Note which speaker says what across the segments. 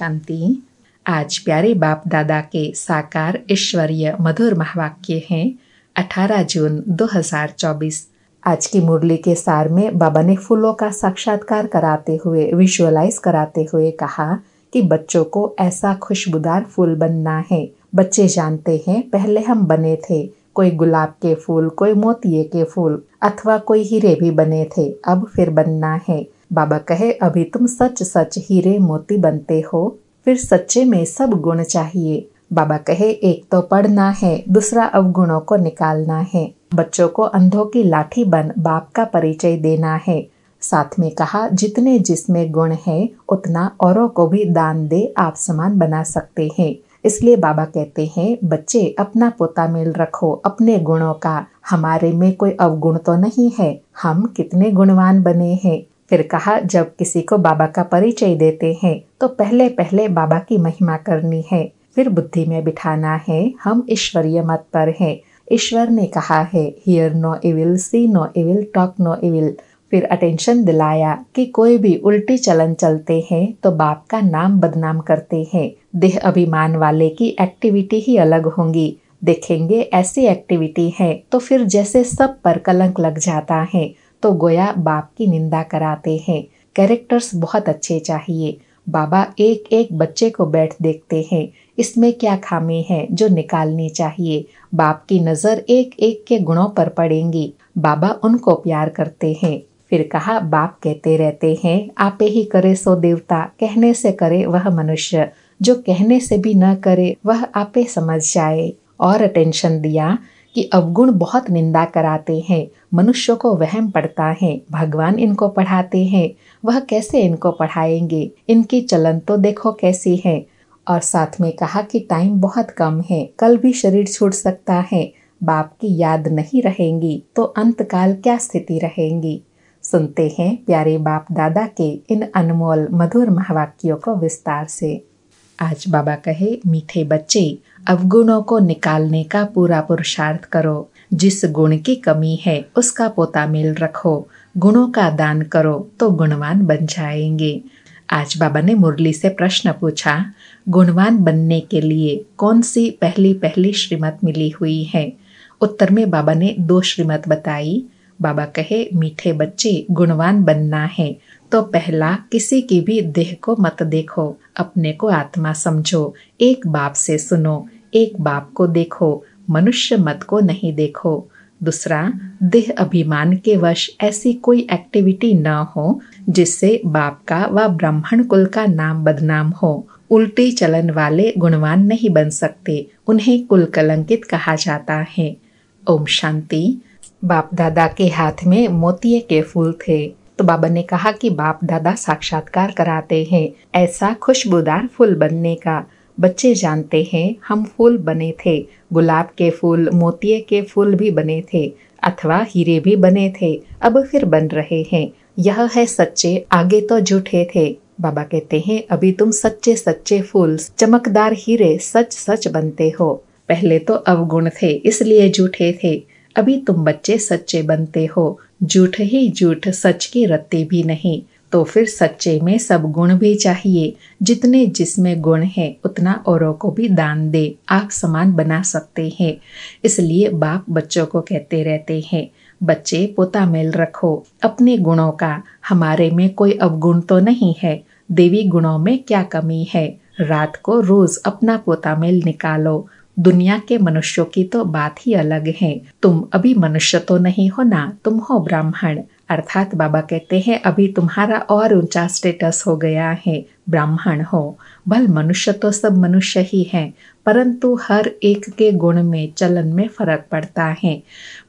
Speaker 1: शांति। आज प्यारे बाप दादा के साकार ईश्वरीय मधुर महावाक्य हैं 18 जून 2024 आज की मुरली के सार में बाबा ने फूलों का साक्षात्कार कराते हुए विजुअलाइज कराते हुए कहा कि बच्चों को ऐसा खुशबूदार फूल बनना है। बच्चे जानते हैं, पहले हम बने थे। कोई गुलाब के फूल, कोई मोतिये के फूल, अथवा कोई हीरे भी बने थे। अब फिर बनना है। बाबा कहे, अभी तुम सच सच हीरे मोती बनते हो, फिर सच्चे में सब गुण चाहिए। बाबा कहे, एक तो पढ़ना है, दूसरा अवगुणों को निकालना है। बच्चों को अंधों की लाठी बन बाप का परिचय देना है। साथ में कहा, जितने जिसमें गुण है, उतना औरों को भी दान दे, आप समान बना सकते हैं। इसलिए बाबा कहते हैं, बच्चे, अपना पोता मेल रखो, अपने गुणों का। हमारे में कोई अवगुण तो नहीं है। हम कितने गुणवान बने हैं। फिर कहा, जब किसी को बाबा का परिचय देते हैं तो पहले पहले बाबा की महिमा करनी है। फिर बुद्धि में बिठाना है, हम ईश्वरीय मत पर हैं। ईश्वर ने कहा है hear no evil see no evil talk no evil फिर अटेंशन दिलाया कि कोई भी उल्टी चलन चलते हैं तो बाप का नाम बदनाम करते हैं। देह अभिमान वाले की एक्टिविटी ही अलग होंगी। देखेंगे ऐसी एक्टिविटी है तो फिर जैसे सब पर कलंक लग जाता है। तो गोया बाप की निंदा कराते हैं। कैरेक्टर्स बहुत अच्छे चाहिए। बाबा एक एक बच्चे को बैठ देखते हैं। इसमें क्या खामी है जो निकालनी चाहिए? बाप की नज़र एक एक के गुणों पर पड़ेंगी। बाबा उनको प्यार करते हैं। फिर कहा, बाप कहते रहते हैं, आपे ही करे सो देवता, कहने से करे वह मनुष्य। जो कहने से भी न करे, वह आपे समझ जाए। और अटेंशन दिया। कि अवगुण बहुत निंदा कराते हैं, मनुष्यों को वहम पड़ता है, भगवान इनको पढ़ाते हैं, वह कैसे इनको पढ़ाएँगे, इनकी चलन तो देखो कैसी है। और साथ में कहा कि टाइम बहुत कम है, कल भी शरीर छूट सकता है, बाप की याद नहीं रहेंगी तो अंतकाल क्या स्थिति रहेंगी। सुनते हैं प्यारे बाप दादा के इन अनमोल मधुर महावाक्यों को विस्तार से। आज बाबा कहे, मीठे बच्चे अवगुणों को निकालने का पूरा पुरुषार्थ करो। जिस गुण की कमी है, उसका पोता मेल रखो। गुणों का दान करो तो गुणवान बन जाएँगे। आज बाबा ने मुरली से प्रश्न पूछा, गुणवान बनने के लिए कौन सी पहली पहली श्रीमत मिली हुई है? उत्तर में बाबा ने दो श्रीमत बताई। बाबा कहे, मीठे बच्चे, गुणवान बनना है। तो पहला किसी की भी देह को मत देखो, अपने को आत्मा समझो, एक बाप से सुनो, एक बाप को देखो, मनुष्य मत को नहीं देखो। दूसरा, देह अभिमान के वश ऐसी कोई एक्टिविटी न हो, जिससे बाप का व ब्राह्मण कुल का नाम बदनाम हो। उल्टी चलन वाले गुणवान नहीं बन सकते, उन्हें कुल कलंकित कहा जाता है। ओम शांति। बाप दादा के हाथ में मोतिये के फूल थे। तो बाबा ने कहा कि बाप दादा साक्षात्कार कराते हैं। ऐसा खुशबूदार फूल बनने का बच्चे जानते हैं, हम फूल बने थे। गुलाब के फूल मोतिये के फूल भी बने थे, अथवा हीरे भी बने थे, अब फिर बन रहे हैं। यह है सच्चे, आगे तो झूठे थे। बाबा कहते हैं, अभी तुम सच्चे सच्चे फूल, चमकदार हीरे, सच सच बनते हो। पहले तो अवगुण थे, इसलिए झूठे थे। अभी तुम बच्चे, सच्चे बनते हो। झूठ ही झूठ, सच की रत्ते भी नहीं। तो फिर सच्चे में सब गुण भी चाहिए। जितने जिसमें गुण है, उतना औरों को भी दान दे। आप समान बना सकते हैं। इसलिए बाप बच्चों को कहते रहते हैं, बच्चे, पोता मेल रखो। अपने गुणों का हमारे में कोई अवगुण तो नहीं है। देवी गुणों में क्या कमी है? रात को रोज अपना पोता मेल निकालो। दुनिया के मनुष्यों की तो बात ही अलग है। तुम अभी मनुष्य तो नहीं हो ना, तुम हो ब्राह्मण। अर्थात बाबा कहते हैं, अभी तुम्हारा और ऊँचा स्टेटस हो गया है, ब्राह्मण हो। भल मनुष्य तो सब मनुष्य ही हैं, परंतु हर एक के गुण में, चलन में फ़र्क पड़ता है।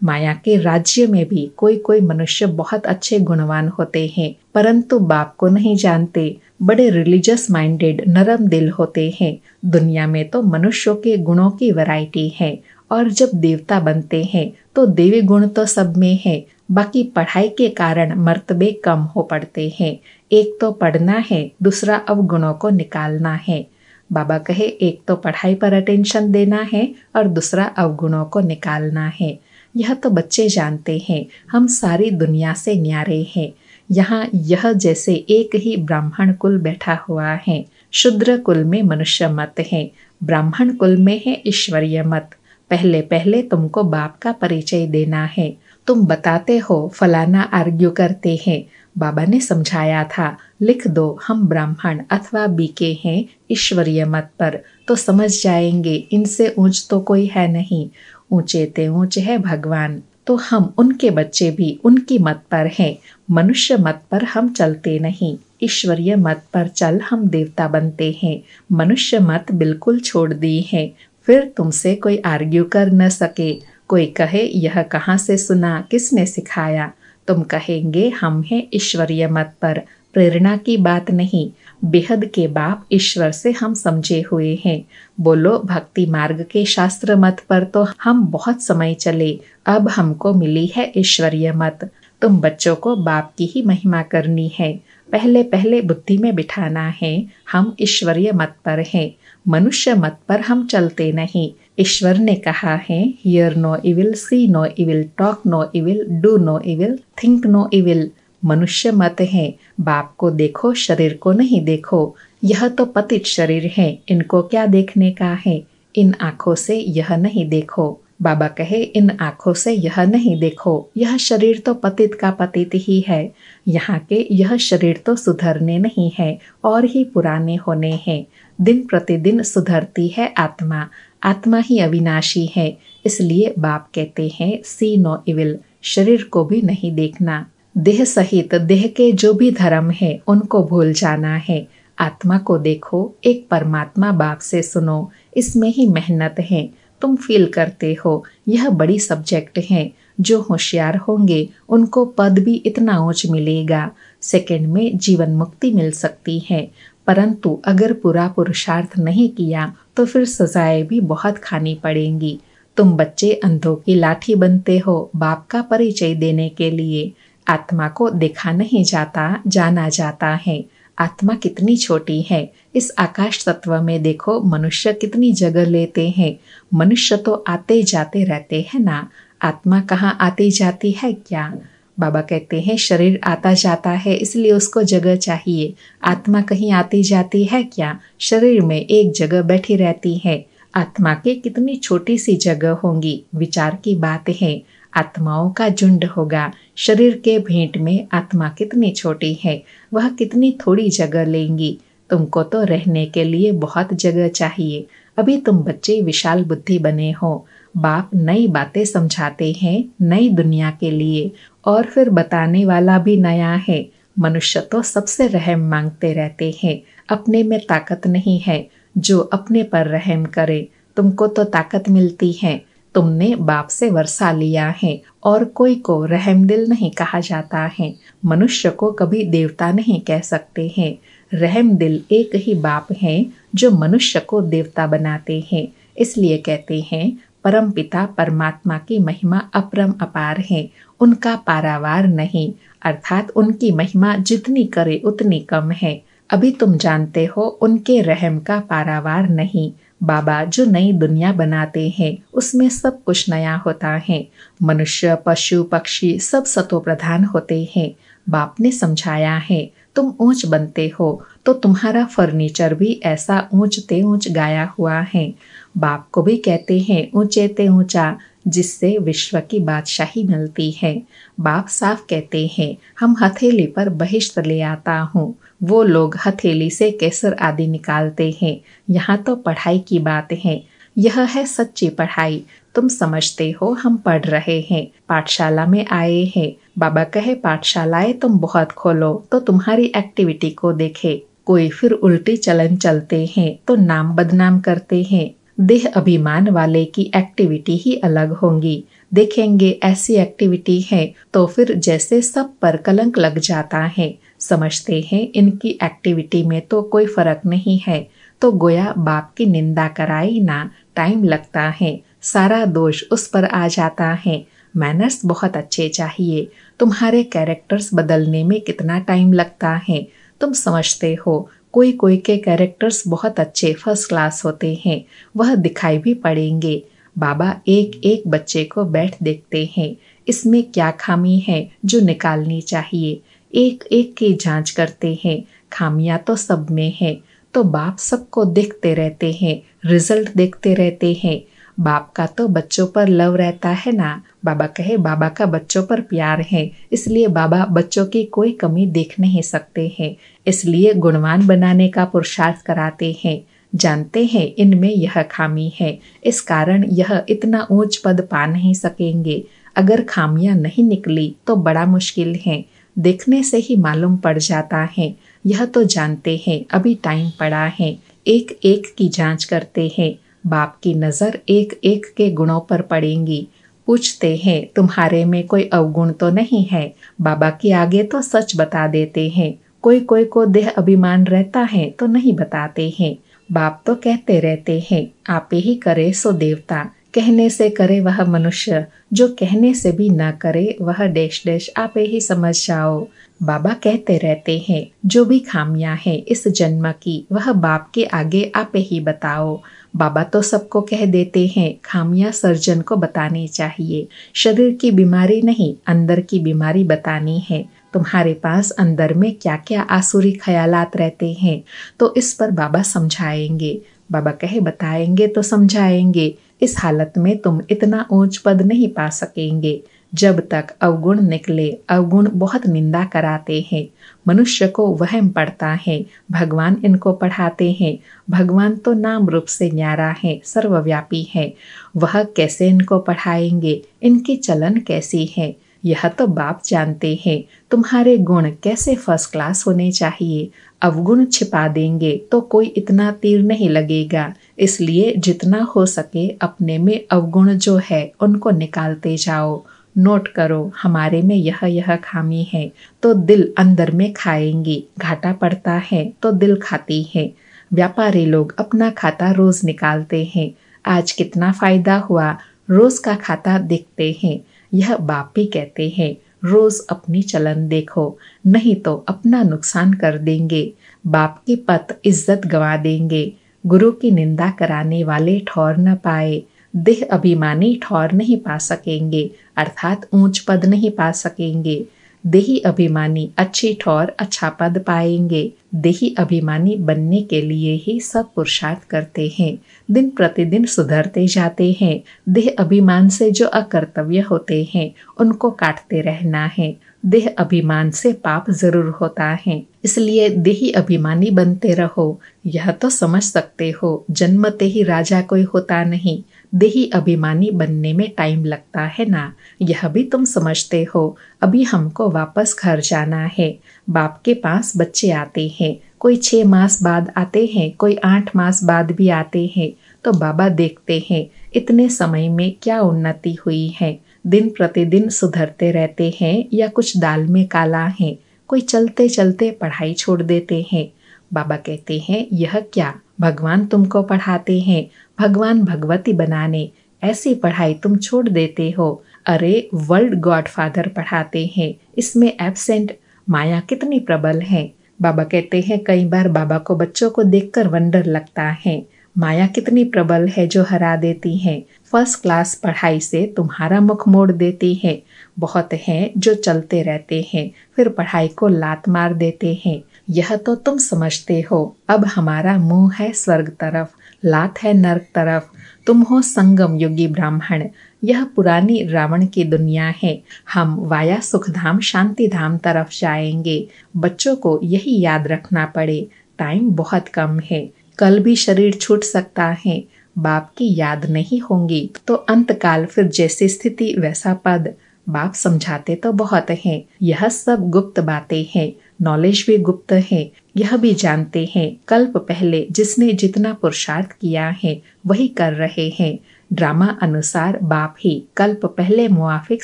Speaker 1: माया के राज्य में भी कोई कोई मनुष्य बहुत अच्छे गुणवान होते हैं, परंतु बाप को नहीं जानते। बड़े रिलीजियस माइंडेड नरम दिल होते हैं। दुनिया में तो मनुष्यों के गुणों की वैरायटी है, और जब देवता बनते हैं तो देवी गुण तो सब में है। बाकी पढ़ाई के कारण मर्तबे कम हो पड़ते हैं। एक तो पढ़ना है, दूसरा अवगुणों को निकालना है। बाबा कहे, एक तो पढ़ाई पर अटेंशन देना है और दूसरा अवगुणों को निकालना है। यह तो बच्चे जानते हैं, हम सारी दुनिया से न्यारे हैं। यहाँ यह जैसे एक ही ब्राह्मण कुल बैठा हुआ है। शुद्र कुल में मनुष्य मत है। ब्राह्मण कुल में है ईश्वरीय मत। पहले पहले तुमको बाप का परिचय देना है। तुम बताते हो, फलाना आर्ग्यू करते हैं। बाबा ने समझाया था, लिख दो, हम ब्राह्मण अथवा बीके हैं, ईश्वरीय मत पर। तो समझ जाएँगे, इनसे ऊंच तो कोई है नहीं। ऊँचे ते ऊंच है भगवान तो हम उनके बच्चे भी उनकी मत पर हैं। मनुष्य मत पर हम चलते नहीं, ईश्वरीय मत पर चल हम देवता बनते हैं। मनुष्य मत बिल्कुल छोड़ दी है, फिर तुमसे कोई आर्ग्यू कर न सके। कोई कहे, यह कहाँ से सुना? किसने सिखाया? तुम कहेंगे, हम हैं ईश्वरीय मत पर। प्रेरणा की बात नहीं, बेहद के बाप ईश्वर से हम समझे हुए हैं। बोलो, भक्ति मार्ग के शास्त्र मत पर तो हम बहुत समय चले, अब हमको मिली है ईश्वरीय मत। तुम बच्चों को बाप की ही महिमा करनी है। पहले पहले बुद्धि में बिठाना है, हम ईश्वरीय मत पर हैं। मनुष्य मत पर हम चलते नहीं। ईश्वर ने कहा है hear no evil see no evil talk no evil do no evil think no evil मनुष्य मत है, बाप को देखो, शरीर को नहीं देखो। यह तो पतित शरीर है, इनको क्या देखने का है? इन आँखों से यह नहीं देखो। बाबा कहे, इन आँखों से यह नहीं देखो। यह शरीर तो पतित का पतित ही है। यहाँ के यह शरीर तो सुधरने नहीं है, और ही पुराने होने हैं। दिन प्रतिदिन सुधरती है आत्मा। आत्मा ही अविनाशी है, इसलिए बाप कहते हैं, सी नो इविल, शरीर को भी नहीं देखना। देह सहित देह के जो भी धर्म है, उनको भूल जाना है। आत्मा को देखो, एक परमात्मा बाप से सुनो, इसमें ही मेहनत है। तुम फील करते हो, यह बड़ी सब्जेक्ट है। जो होशियार होंगे, उनको पद भी इतना ऊंच मिलेगा। सेकंड में जीवन मुक्ति मिल सकती है। परंतु अगर पूरा पुरुषार्थ नहीं किया तो फिर सजाएँ भी बहुत खानी पड़ेंगी। तुम बच्चे अंधों की लाठी बनते हो बाप का परिचय देने के लिए। आत्मा को देखा नहीं जाता, जाना जाता है। आत्मा कितनी छोटी है। इस आकाश तत्व में देखो मनुष्य कितनी जगह लेते हैं। मनुष्य तो आते जाते रहते हैं ना। आत्मा कहाँ आती जाती है क्या? बाबा कहते हैं, शरीर आता जाता है, इसलिए उसको जगह चाहिए। आत्मा कहीं आती जाती है क्या? शरीर में एक जगह बैठी रहती है। आत्मा के कितनी छोटी सी जगह होंगी? विचार की बात है। आत्माओं का झुंड होगा। शरीर के भेंट में आत्मा कितनी छोटी है, वह कितनी थोड़ी जगह लेंगी? तुमको तो रहने के लिए बहुत जगह चाहिए। अभी तुम बच्चे विशाल बुद्धि बने हो। बाप नई बातें समझाते हैं नई दुनिया के लिए और फिर बताने वाला भी नया है। मनुष्य तो सबसे रहम मांगते रहते हैं। अपने में ताकत नहीं है जो अपने पर रहम करे। तुमको तो ताकत मिलती है। तुमने बाप से वर्षा लिया है और कोई को रहम दिल नहीं कहा जाता है। मनुष्य को कभी देवता नहीं कह सकते हैं। रहम दिल एक ही बाप है जो मनुष्य को देवता बनाते हैं। इसलिए कहते हैं परम पिता परमात्मा की महिमा अपरम अपार है, उनका पारावार नहीं। अर्थात उनकी महिमा जितनी करे उतनी कम है। अभी तुम जानते हो उनके रहम का पारावार नहीं। बाबा जो नई दुनिया बनाते हैं, उसमें सब कुछ नया होता है। मनुष्य, पशु, पक्षी सब सतो प्रधान होते हैं। बाप ने समझाया है, तुम ऊंच बनते हो तो तुम्हारा फर्नीचर भी ऐसा ऊंच ते ऊंच गाया हुआ है। बाप को भी कहते हैं, ऊँचे ते ऊँचा, जिससे विश्व की बादशाही मिलती है। बाप साफ़ कहते हैं, हम हथेली पर बहिष्त ले आता हूँ। वो लोग हथेली से केसर आदि निकालते हैं। यहाँ तो पढ़ाई की बात है। यह है सच्ची पढ़ाई। तुम समझते हो, हम पढ़ रहे हैं। पाठशाला में आए हैं। बाबा कहे, पाठशालाएँ तुम बहुत खोलो तो तुम्हारी एक्टिविटी को देखे। कोई फिर उल्टी चलन चलते हैं तो नाम बदनाम करते हैं। देह अभिमान वाले की एक्टिविटी ही अलग होंगी। देखेंगे ऐसी एक्टिविटी है तो फिर जैसे सब पर कलंक लग जाता है, समझते हैं इनकी एक्टिविटी में तो कोई फ़र्क नहीं है। तो गोया बाप की निंदा कराई ना टाइम लगता है, सारा दोष उस पर आ जाता है। मैनर्स बहुत अच्छे चाहिए। तुम्हारे कैरेक्टर्स बदलने में कितना टाइम लगता है? तुम समझते हो कोई कोई के कैरेक्टर्स बहुत अच्छे फ़र्स्ट क्लास होते हैं। वह दिखाई भी पड़ेंगे। बाबा एक एक बच्चे को बैठ देखते हैं। इसमें क्या खामी है जो निकालनी चाहिए? एक एक की जाँच करते हैं। खामियाँ तो सब में है। तो बाप सबको देखते रहते हैं। रिज़ल्ट देखते रहते हैं। बाप का तो बच्चों पर लव रहता है ना। बाबा कहे, बाबा का बच्चों पर प्यार है, इसलिए बाबा बच्चों की कोई कमी देख नहीं सकते हैं, इसलिए गुणवान बनाने का पुरुषार्थ कराते हैं। जानते हैं, इनमें यह खामी है, इस कारण यह इतना ऊंच पद पा नहीं सकेंगे। अगर खामियाँ नहीं निकली तो बड़ा मुश्किल है, देखने से ही मालूम पड़ जाता है। यह तो जानते हैं, अभी टाइम पड़ा है एक एक की जाँच करते हैं। बाप की नज़र एक एक के गुणों पर पड़ेंगी। पूछते हैं, तुम्हारे में कोई अवगुण तो नहीं है? बाबा के आगे तो सच बता देते हैं। कोई कोई को देह अभिमान रहता है तो नहीं बताते हैं। बाप तो कहते रहते हैं, आपे ही करे सो देवता। कहने से करे वह मनुष्य। जो कहने से भी न करे, वह डेश डेश आपे ही समझ जाओ। बाबा कहते रहते हैं, जो भी खामियाँ हैं इस जन्म की, वह बाप के आगे आपे ही बताओ। बाबा तो सबको कह देते हैं, खामियाँ सर्जन को बतानी चाहिए। शरीर की बीमारी नहीं, अंदर की बीमारी बतानी है। तुम्हारे पास अंदर में क्या क्या आसुरी ख्यालात रहते हैं तो इस पर बाबा समझाएँगे। बाबा कहे, बताएँगे तो समझाएँगे। इस हालत में तुम इतना ऊंच पद नहीं पा सकेंगे। जब तक अवगुण निकले, अवगुण बहुत निंदा कराते हैं। मनुष्य को वहम पड़ता है, भगवान इनको पढ़ाते हैं। भगवान तो नाम रूप से न्यारा है, सर्वव्यापी है। वह कैसे इनको पढ़ाएँगे? इनकी चलन कैसी है? यह तो बाप जानते हैं, तुम्हारे गुण कैसे फ़र्स्ट क्लास होने चाहिए? अवगुण छिपा देंगे तो कोई इतना तीर नहीं लगेगा। इसलिए जितना हो सके अपने में अवगुण जो है, उनको निकालते जाओ। नोट करो, हमारे में यह यह खामी है तो दिल अंदर में खाएँगी। घाटा पड़ता है तो दिल खाती है। व्यापारी लोग अपना खाता रोज निकालते हैं। आज कितना फ़ायदा हुआ, रोज का खाता देखते हैं। यह बाप भी कहते हैं, रोज अपनी चलन देखो, नहीं तो अपना नुकसान कर देंगे। बाप की पत इज़्ज़त गवा देंगे। गुरु की निंदा कराने वाले ठौर न पाए। देह अभिमानी ठौर नहीं पा सकेंगे, अर्थात ऊंच पद नहीं पा सकेंगे। देही अभिमानी अच्छी ठौर अच्छा पद पाएँगे। देही अभिमानी बनने के लिए ही सब पुरुषार्थ करते हैं। दिन प्रतिदिन सुधरते जाते हैं। देह अभिमान से जो अकर्तव्य होते हैं, उनको काटते रहना है। देह अभिमान से पाप ज़रूर होता है। इसलिए देही अभिमानी बनते रहो। यह तो समझ सकते हो, जन्मते ही राजा कोई होता नहीं। देही अभिमानी बनने में टाइम लगता है ना। यह भी तुम समझते हो। अभी हमको वापस घर जाना है। बाप के पास बच्चे आते हैं। कोई छह मास बाद आते हैं, कोई आठ मास बाद भी आते हैं। तो बाबा देखते हैं, इतने समय में क्या उन्नति हुई है? दिन प्रतिदिन सुधरते रहते हैं या कुछ दाल में काला है? कोई चलते चलते पढ़ाई छोड़ देते हैं। बाबा कहते हैं, यह क्या? भगवान तुमको पढ़ाते हैं। भगवान भगवती बनाने, ऐसी पढ़ाई तुम छोड़ देते हो। अरे, वर्ल्ड गॉड फादर पढ़ाते हैं, इसमें एबसेंट। माया कितनी प्रबल है। बाबा कहते हैं, कई बार बाबा को बच्चों को देखकर वंडर लगता है। माया कितनी प्रबल है जो हरा देती है। फ़र्स्ट क्लास पढ़ाई से तुम्हारा मुख मोड़ देती है। बहुत हैं जो चलते रहते हैं, फिर पढ़ाई को लात मार देते हैं। यह तो तुम समझते हो। अब हमारा मुँह है स्वर्ग तरफ़। लात है नर्क तरफ़ तुम हो संगम योगी ब्राह्मण, यह पुरानी रावण की दुनिया है। हम वाया सुखधाम शांति धाम तरफ़ जाएँगे। बच्चों को यही याद रखना पड़े, टाइम बहुत कम है। कल भी शरीर छूट सकता है, बाप की याद नहीं होंगी। तो अंत काल फिर जैसी स्थिति वैसा पद। बाप समझाते तो बहुत हैं। यह सब गुप्त बातें हैं, नॉलेज भी गुप्त है। यह भी जानते हैं, कल्प पहले जिसने जितना पुरुषार्थ किया है, वही कर रहे हैं। ड्रामा अनुसार बाप ही कल्प पहले मुआफिक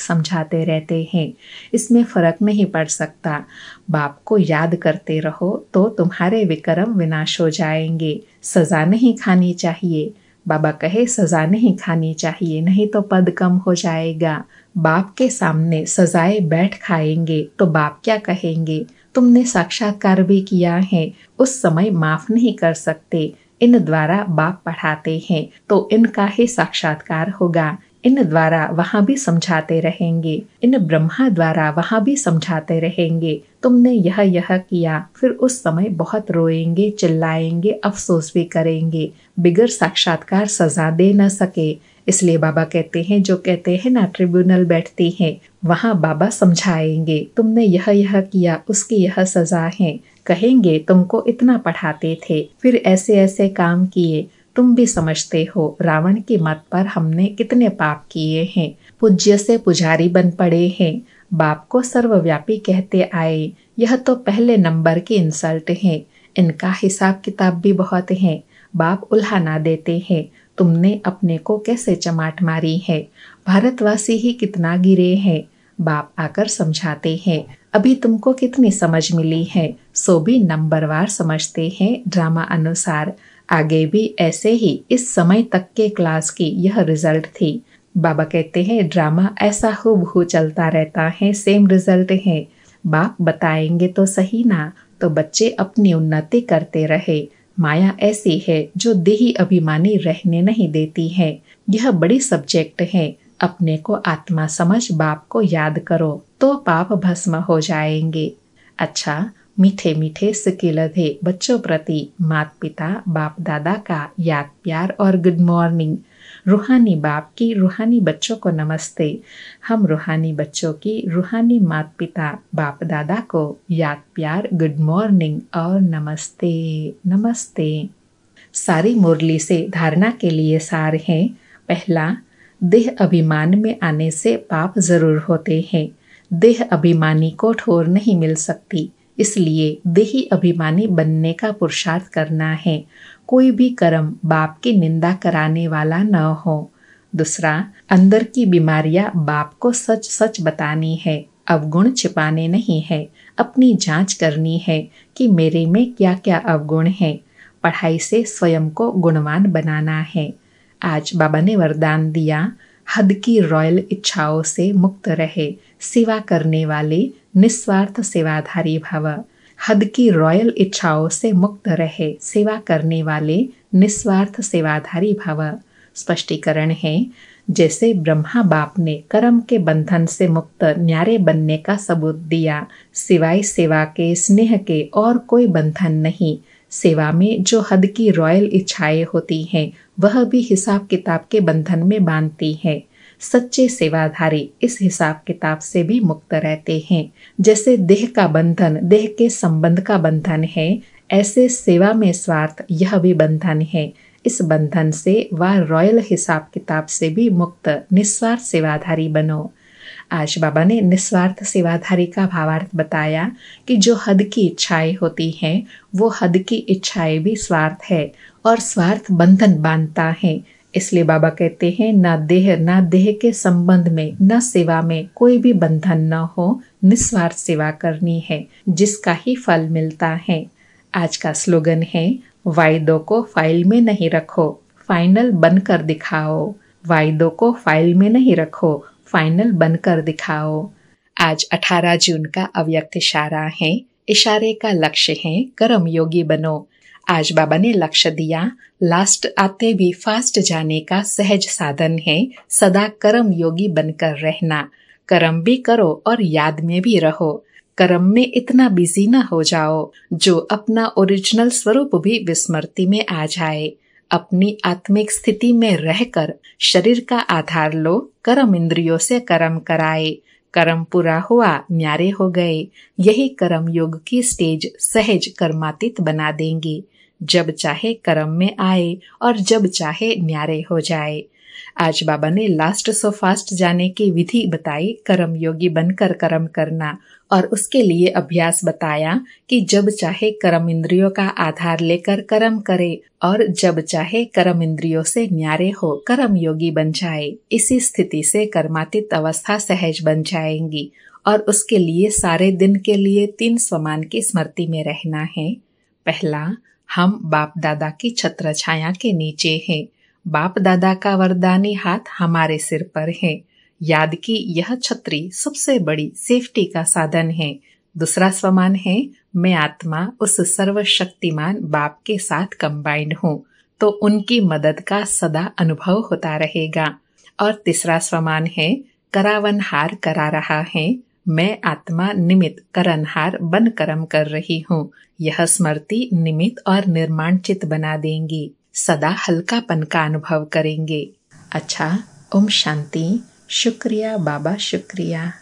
Speaker 1: समझाते रहते हैं। इसमें फ़र्क नहीं पड़ सकता। बाप को याद करते रहो तो तुम्हारे विक्रम विनाश हो जाएँगे। सजा नहीं खानी चाहिए। बाबा कहे, सजा नहीं खानी चाहिए, नहीं तो पद कम हो जाएगा। बाप के सामने सजाए बैठ खाएँगे तो बाप क्या कहेंगे? तुमने साक्षात्कार भी किया है, उस समय माफ़ नहीं कर सकते। इन द्वारा बाप पढ़ाते हैं तो इनका ही साक्षात्कार होगा। इन द्वारा वहाँ भी समझाते रहेंगे। इन ब्रह्मा द्वारा वहाँ भी समझाते रहेंगे। तुमने यह यह किया, फिर उस समय बहुत रोएँगे, चिल्लाएँगे, अफसोस भी करेंगे। बिगर साक्षात्कार सजा दे न सके। इसलिए बाबा कहते हैं, जो कहते हैं ना, ट्रिब्यूनल बैठते हैं, वहाँ बाबा समझाएँगे, तुमने यह यह किया, उसकी यह सजा है। कहेंगे, तुमको इतना पढ़ाते थे, फिर ऐसे ऐसे काम किए, तुम भी समझते हो, रावण की मत पर हमने कितने पाप किए हैं। पूज्य से पुजारी बन पड़े हैं, बाप को सर्वव्यापी कहते आए, यह तो पहले नंबर की इंसल्ट है, इनका हिसाब किताब भी बहुत है, बाप उल्हा ना देते हैं तुमने अपने को कैसे चमाट मारी है? भारतवासी ही कितना गिरे हैं? बाप आकर समझाते हैं, अभी तुमको कितनी समझ मिली है? सो भी नंबरवार समझते हैं ड्रामा अनुसार। आगे भी ऐसे ही इस समय तक के क्लास की यह रिज़ल्ट थी। बाबा कहते हैं, ड्रामा ऐसा हु चलता रहता है सेम रिज़ल्ट है। बाप बताएँगे तो सही ना? तो बच्चे अपनी उन्नति करते रहे। माया ऐसी है जो देही अभिमानी रहने नहीं देती है। यह बड़ी सब्जेक्ट है। अपने को आत्मा समझ बाप को याद करो तो पाप भस्म हो जाएँगे। अच्छा मीठे मीठे सिकिलधे बच्चों प्रति मात पिता बाप दादा का याद प्यार और गुड मॉर्निंग रूहानी बाप की रूहानी बच्चों को नमस्ते। हम रूहानी बच्चों की रूहानी मात पिता बाप दादा को याद प्यार गुड मॉर्निंग और नमस्ते नमस्ते। सारी मुरली से धारणा के लिए सार हैं। पहला, देह अभिमान में आने से पाप ज़रूर होते हैं। देह अभिमानी को ठोर नहीं मिल सकती, इसलिए देही अभिमानी बनने का पुरुषार्थ करना है। कोई भी कर्म बाप की निंदा कराने वाला न हो। दूसरा, अंदर की बीमारियाँ बाप को सच सच बतानी है। अवगुण छिपाने नहीं है। अपनी जाँच करनी है कि मेरे में क्या क्या अवगुण है। पढ़ाई से स्वयं को गुणवान बनाना है। आज बाबा ने वरदान दिया, हद की रॉयल इच्छाओं से मुक्त रहे। सेवा करने वाले निस्वार्थ सेवाधारी भव। हद की रॉयल इच्छाओं से मुक्त रहे सेवा करने वाले निस्वार्थ सेवाधारी भव। स्पष्टीकरण है, जैसे ब्रह्मा बाप ने कर्म के बंधन से मुक्त न्यारे बनने का सबूत दिया, सिवाय सेवा के, स्नेह के और कोई बंधन नहीं। सेवा में जो हद की रॉयल इच्छाएँ होती हैं, वह भी हिसाब किताब के बंधन में बांधती है। सच्चे सेवाधारी इस हिसाब किताब से भी मुक्त रहते हैं। जैसे देह का बंधन, देह के संबंध का बंधन है, ऐसे सेवा में स्वार्थ यह भी बंधन है। इस बंधन से वह रॉयल हिसाब किताब से भी मुक्त, निस्वार्थ सेवाधारी बनो। आज बाबा ने निस्वार्थ सेवाधारी का भावार्थ बताया कि जो हद की इच्छाएँ होती हैं, वो हद की इच्छाएँ भी स्वार्थ है और स्वार्थ बंधन बांधता है। इसलिए बाबा कहते हैं, ना देह ना देह के संबंध में, न सेवा में कोई भी बंधन न हो, निस्वार्थ सेवा करनी है, जिसका ही फल मिलता है। आज का स्लोगन है, वायदों को फ़ाइल में नहीं रखो, फाइनल बनकर दिखाओ। वायदों को फ़ाइल में नहीं रखो, फाइनल बनकर दिखाओ। आज 18 जून का अव्यक्त इशारा है, इशारे का लक्ष्य है कर्म योगी बनो। आज बाबा ने लक्ष्य दिया, लास्ट आते भी फास्ट जाने का सहज साधन है, सदा कर्म योगी बनकर रहना। कर्म भी करो और याद में भी रहो। कर्म में इतना बिज़ी न हो जाओ, जो अपना ओरिजिनल स्वरूप भी विस्मृति में आ जाए। अपनी आत्मिक स्थिति में रहकर शरीर का आधार लो, कर्म इंद्रियों से कर्म कराए। कर्म पूरा हुआ, न्यारे हो गए, यही कर्म योग की स्टेज सहज कर्मातीत बना देंगी। जब चाहे कर्म में आए और जब चाहे न्यारे हो जाए। आज बाबा ने लास्ट सो फास्ट जाने की विधि बताई, कर्म योगी बनकर कर्म करना और उसके लिए अभ्यास बताया कि जब चाहे कर्म इंद्रियों का आधार लेकर कर्म करे और जब चाहे कर्म इंद्रियों से न्यारे हो, कर्म योगी बन जाए। इसी स्थिति से कर्मातीत अवस्था सहज बन जाएँगी और उसके लिए सारे दिन के लिए तीन समान की स्मृति में रहना है। पहला हम बाप दादा की छत्र छाया के नीचे हैं। बाप दादा का वरदानी हाथ हमारे सिर पर है। याद की यह छतरी सबसे बड़ी सेफ्टी का साधन है। दूसरा स्वमान है, मैं आत्मा उस सर्वशक्तिमान बाप के साथ कंबाइंड हूँ तो उनकी मदद का सदा अनुभव होता रहेगा। और तीसरा स्वमान है करावन हार करा रहा है मैं आत्मा निमित करनहार बन कर्म कर रही हूँ। यह स्मृति निमित और निर्माण चित बना देंगी। सदा हल्कापन का अनुभव करेंगे। अच्छा ओम शांति। शुक्रिया, बाबा, शुक्रिया।